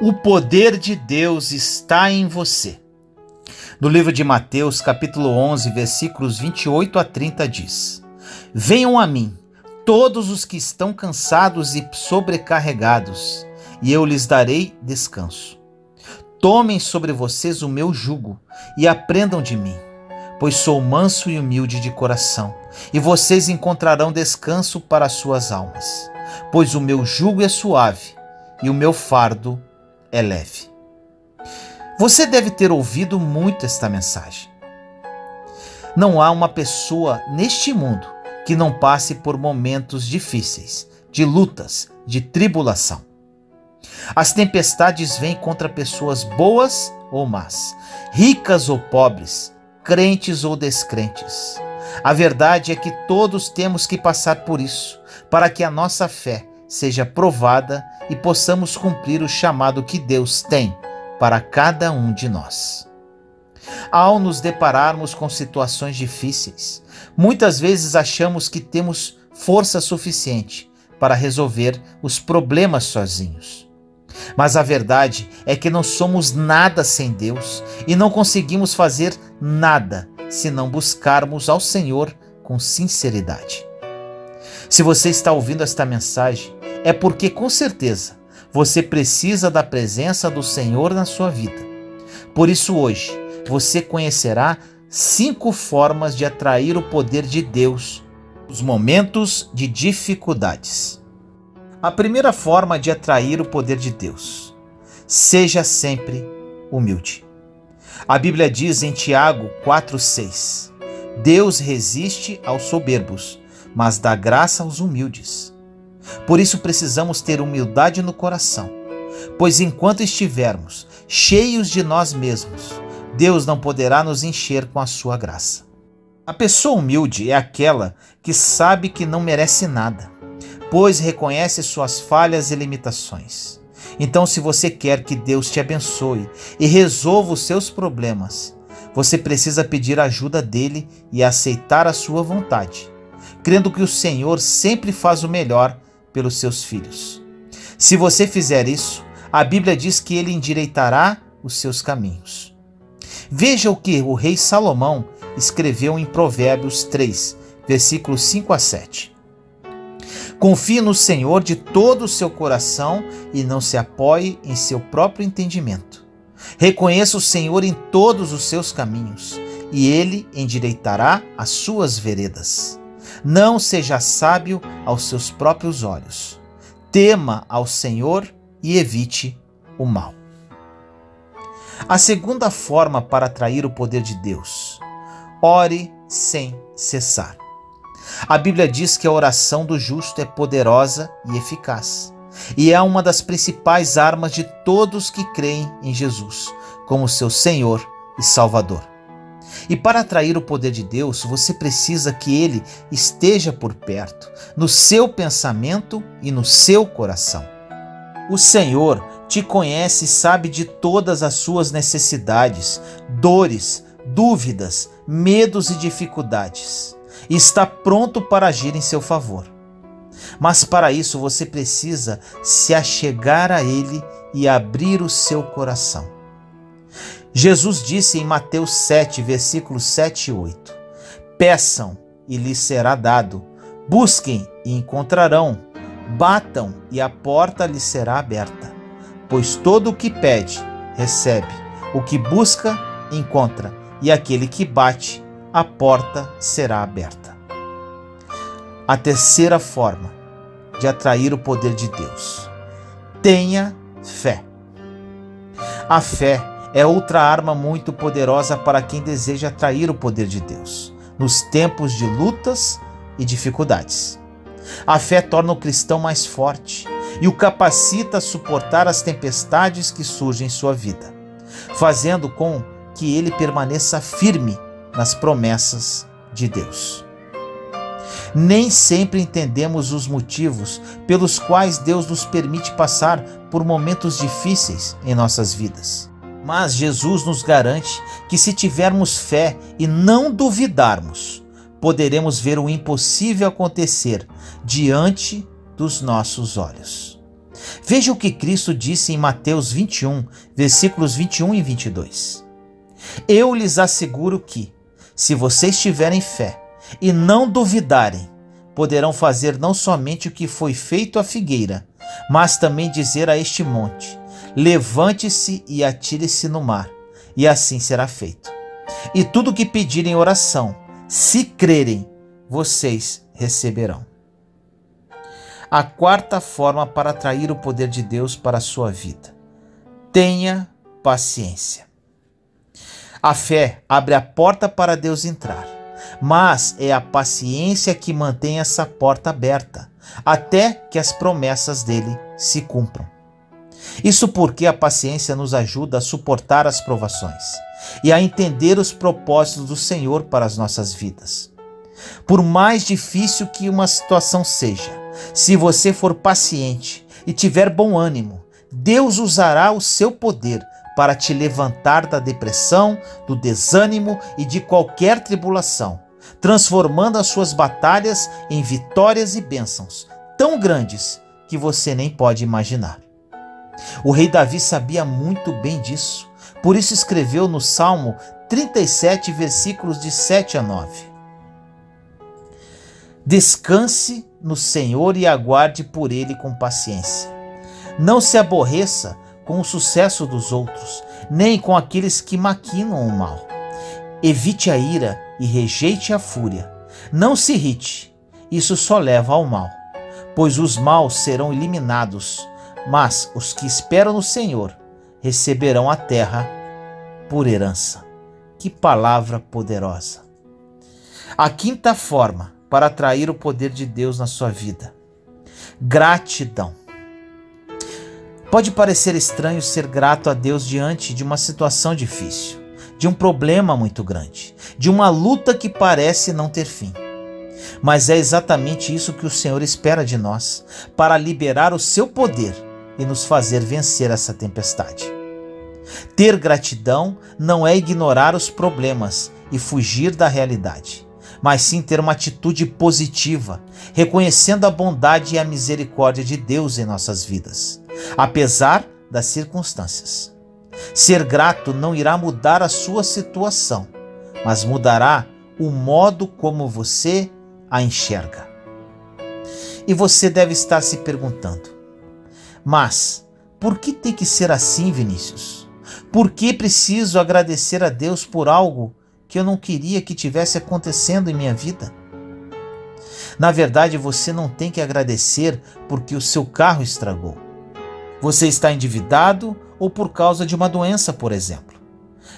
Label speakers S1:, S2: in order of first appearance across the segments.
S1: O poder de Deus está em você. No livro de Mateus, capítulo 11, versículos 28 a 30 diz: Venham a mim, todos os que estão cansados e sobrecarregados, e eu lhes darei descanso. Tomem sobre vocês o meu jugo e aprendam de mim, pois sou manso e humilde de coração, e vocês encontrarão descanso para suas almas, pois o meu jugo é suave e o meu fardo é leve. Você deve ter ouvido muito esta mensagem. Não há uma pessoa neste mundo que não passe por momentos difíceis, de lutas, de tribulação. As tempestades vêm contra pessoas boas ou más, ricas ou pobres, crentes ou descrentes. A verdade é que todos temos que passar por isso, para que a nossa fé seja provada e possamos cumprir o chamado que Deus tem para cada um de nós. Ao nos depararmos com situações difíceis, muitas vezes achamos que temos força suficiente para resolver os problemas sozinhos. Mas a verdade é que não somos nada sem Deus e não conseguimos fazer nada se não buscarmos ao Senhor com sinceridade. Se você está ouvindo esta mensagem, é porque com certeza você precisa da presença do Senhor na sua vida. Por isso, hoje, você conhecerá cinco formas de atrair o poder de Deus nos momentos de dificuldades. A primeira forma de atrair o poder de Deus: seja sempre humilde. A Bíblia diz em Tiago 4,6: Deus resiste aos soberbos, mas dá graça aos humildes. Por isso precisamos ter humildade no coração, pois enquanto estivermos cheios de nós mesmos, Deus não poderá nos encher com a sua graça. A pessoa humilde é aquela que sabe que não merece nada, pois reconhece suas falhas e limitações. Então, se você quer que Deus te abençoe e resolva os seus problemas, você precisa pedir ajuda dele e aceitar a sua vontade, crendo que o Senhor sempre faz o melhor pelos seus filhos. Se você fizer isso, a Bíblia diz que ele endireitará os seus caminhos. Veja o que o rei Salomão escreveu em Provérbios 3, versículos 5 a 7. Confie no Senhor de todo o seu coração e não se apoie em seu próprio entendimento. Reconheça o Senhor em todos os seus caminhos, e ele endireitará as suas veredas. Não seja sábio aos seus próprios olhos. Tema ao Senhor e evite o mal. A segunda forma para atrair o poder de Deus: ore sem cessar. A Bíblia diz que a oração do justo é poderosa e eficaz, e é uma das principais armas de todos que creem em Jesus como seu Senhor e Salvador. E para atrair o poder de Deus, você precisa que ele esteja por perto, no seu pensamento e no seu coração. O Senhor te conhece e sabe de todas as suas necessidades, dores, dúvidas, medos e dificuldades. E está pronto para agir em seu favor. Mas para isso você precisa se achegar a Ele e abrir o seu coração. Jesus disse em Mateus 7, versículos 7 e 8: Peçam e lhes será dado, busquem e encontrarão, batam e a porta lhes será aberta. Pois todo o que pede, recebe, o que busca, encontra, e aquele que bate, a porta será aberta. A terceira forma de atrair o poder de Deus: tenha fé. A fé é outra arma muito poderosa para quem deseja atrair o poder de Deus nos tempos de lutas e dificuldades. A fé torna o cristão mais forte e o capacita a suportar as tempestades que surgem em sua vida, fazendo com que ele permaneça firme nas promessas de Deus. Nem sempre entendemos os motivos pelos quais Deus nos permite passar por momentos difíceis em nossas vidas. Mas Jesus nos garante que se tivermos fé e não duvidarmos, poderemos ver o impossível acontecer diante dos nossos olhos. Veja o que Cristo disse em Mateus 21, versículos 21 e 22. Eu lhes asseguro que, se vocês tiverem fé e não duvidarem, poderão fazer não somente o que foi feito à figueira, mas também dizer a este monte: Levante-se e atire-se no mar, e assim será feito. E tudo o que pedirem oração, se crerem, vocês receberão. A quarta forma para atrair o poder de Deus para a sua vida. Tenha paciência. A fé abre a porta para Deus entrar, mas é a paciência que mantém essa porta aberta até que as promessas dele se cumpram. Isso porque a paciência nos ajuda a suportar as provações e a entender os propósitos do Senhor para as nossas vidas. Por mais difícil que uma situação seja, se você for paciente e tiver bom ânimo, Deus usará o seu poder para te levantar da depressão, do desânimo e de qualquer tribulação, transformando as suas batalhas em vitórias e bênçãos tão grandes que você nem pode imaginar. O rei Davi sabia muito bem disso, por isso escreveu no Salmo 37, versículos de 7 a 9: Descanse no Senhor e aguarde por ele com paciência. Não se aborreça com o sucesso dos outros, nem com aqueles que maquinam o mal. Evite a ira e rejeite a fúria. Não se irrite, isso só leva ao mal, pois os maus serão eliminados, mas os que esperam no Senhor receberão a terra por herança. Que palavra poderosa! A quinta forma para atrair o poder de Deus na sua vida: gratidão. Pode parecer estranho ser grato a Deus diante de uma situação difícil, de um problema muito grande, de uma luta que parece não ter fim. Mas é exatamente isso que o Senhor espera de nós, para liberar o seu poder e nos fazer vencer essa tempestade. Ter gratidão não é ignorar os problemas e fugir da realidade, mas sim ter uma atitude positiva, reconhecendo a bondade e a misericórdia de Deus em nossas vidas apesar das circunstâncias. Ser grato não irá mudar a sua situação, mas mudará o modo como você a enxerga. E você deve estar se perguntando: mas por que tem que ser assim, Vinícius? Por que preciso agradecer a Deus por algo que eu não queria que tivesse acontecendo em minha vida? Na verdade, você não tem que agradecer porque o seu carro estragou você está endividado ou por causa de uma doença, por exemplo.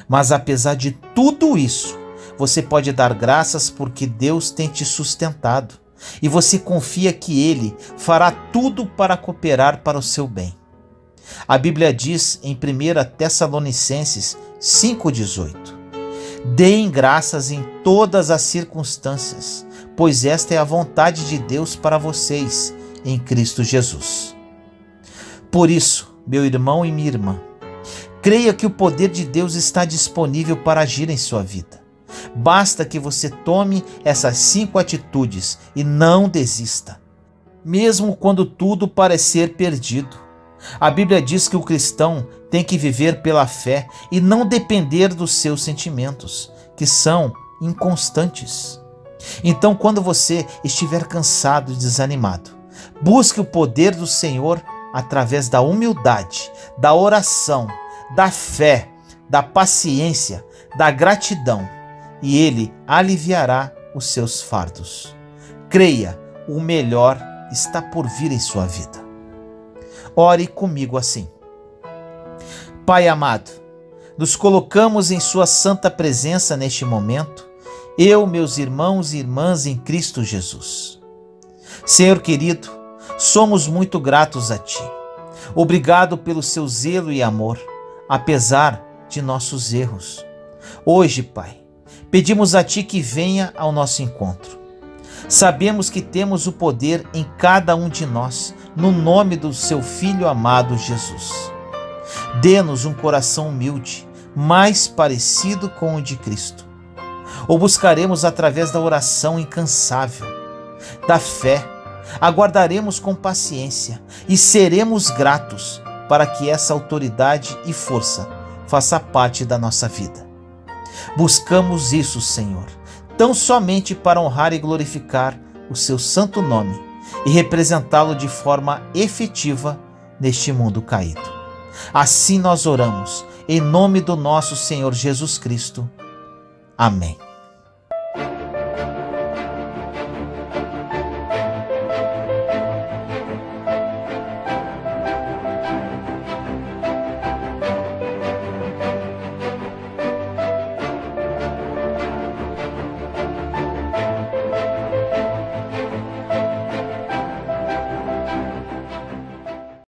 S1: Mas apesar de tudo isso, você pode dar graças porque Deus tem te sustentado e você confia que Ele fará tudo para cooperar para o seu bem. A Bíblia diz em 1 Tessalonicenses 5,18: Deem graças em todas as circunstâncias, pois esta é a vontade de Deus para vocês em Cristo Jesus. Por isso, meu irmão e minha irmã, creia que o poder de Deus está disponível para agir em sua vida. Basta que você tome essas cinco atitudes e não desista, mesmo quando tudo parecer perdido. A Bíblia diz que o cristão tem que viver pela fé e não depender dos seus sentimentos, que são inconstantes. Então, quando você estiver cansado e desanimado, busque o poder do Senhor através da humildade, da oração, da fé, da paciência, da gratidão, e Ele aliviará os seus fardos. Creia, o melhor está por vir em sua vida. Ore comigo assim. Pai amado, nos colocamos em Sua santa presença neste momento, eu, meus irmãos e irmãs em Cristo Jesus. Senhor querido, Somos muito gratos a Ti. Obrigado pelo seu zelo e amor, apesar de nossos erros. Hoje, Pai, pedimos a Ti que venha ao nosso encontro. Sabemos que temos o poder em cada um de nós, no nome do Seu Filho amado Jesus. Dê-nos um coração humilde, mais parecido com o de Cristo. O buscaremos através da oração incansável, da fé aguardaremos com paciência e seremos gratos para que essa autoridade e força faça parte da nossa vida. Buscamos isso, Senhor, tão somente para honrar e glorificar o seu santo nome e representá-lo de forma efetiva neste mundo caído. Assim nós oramos, em nome do nosso Senhor Jesus Cristo. Amém.